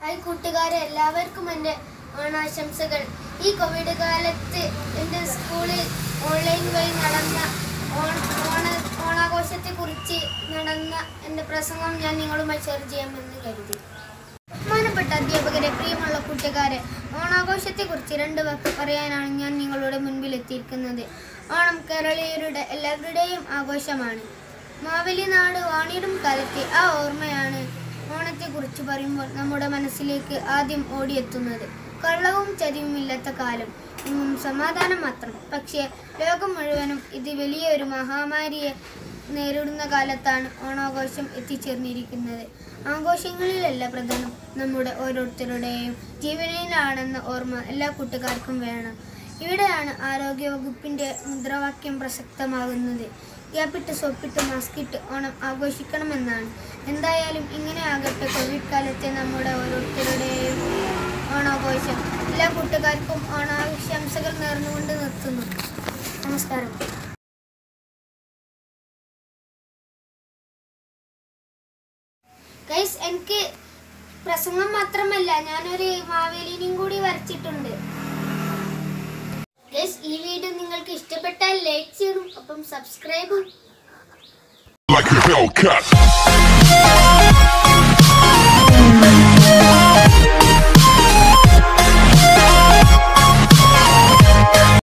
Hi കൂട്ടുകാരെ എല്ലാവർക്കും എന്റെ ഓണാശംസകൾ. ഈ കോവിഡ് കാലത്ത് എന്റെ സ്കൂളിൽ ഓൺലൈൻ വഴി നടന്ന ഓണ ഓണാഘോഷത്തെക്കുറിച്ച് നടന്ന എന്റെ പ്രസംഗം ഞാൻ നിങ്ങളുമായി ഷെയർ ചെയ്യാമെന്ന് കരുതി. ബഹുമാനപ്പെട്ട അധ്യാപകരെ പ്രിയമുള്ള കൂട്ടുകാരെ ഓണാഘോഷത്തെക്കുറിച്ച് രണ്ട് വാക്ക് പറയാനാണ് ഞാൻ നിങ്ങളുടെ മുൻപിൽ എത്തിയിരിക്കുന്നത് ഓണം കേരളീയരുടെ എല്ലാവരുടെയും ആഘോഷമാണ്. മാവലി നാട് വാണിടും കാലത്തെ ആ ഓർമ്മയാണ് ഓണത്തെക്കുറിച്ച് പറയുമ്പോൾ നമ്മുടെ മനസ്സിലേക്ക് ആദ്യം ഓടിയെത്തുന്നത്. കള്ളവും ചതിവുമില്ലാത്ത കാലം. എങ്ങും സമാധാനം മാത്രം. പക്ഷേ ലോകം മുഴുവനും ഇത് വലിയൊരു മഹാമാരിയെ നേരിടുന്ന കാലത്താണ് ഓണാഘോഷം എത്തിച്ചേർന്നിരിക്കുന്നത്. ആഘോഷങ്ങളിലല്ല പ്രധാനം. നമ്മുടെ ഓരോരുത്തരുടെയും ജീവനിലാണെന്ന ഓർമ്മ എല്ലാ കൂട്ടുകാർക്കും വേണം. ഇവിടെയാണ് ആരോഗ്യവകുപ്പിന്റെ മുദ്രാവാക്യം പ്രസക്തമാകുന്നത്. ഗ്യാപ്പിട്ട് സോപ്പിട്ട് മാസ്കിട്ട് ഓണം ആഘോഷിക്കണമെന്നാണ്. എന്തായാലും ഇങ്ങനെ ആകട്ടെ കോവിഡ് കാലത്തെ നമ്മുടെ ഓരോരുത്തരുടെയും ഓണാഘോഷം. എല്ലാ കൂട്ടുകാർക്കും ഓണാശംസകൾ നേർന്നുകൊണ്ട് നിർത്തുന്നു. നമസ്കാരം. എനിക്ക് പ്രസംഗം മാത്രമല്ല ഞാനൊരു മാവേലിനെയും കൂടി വരച്ചിട്ടുണ്ട്. ലൈക്ക് ചെയ്യണം ഒപ്പം സബ്സ്ക്രൈബും like a Hellcat.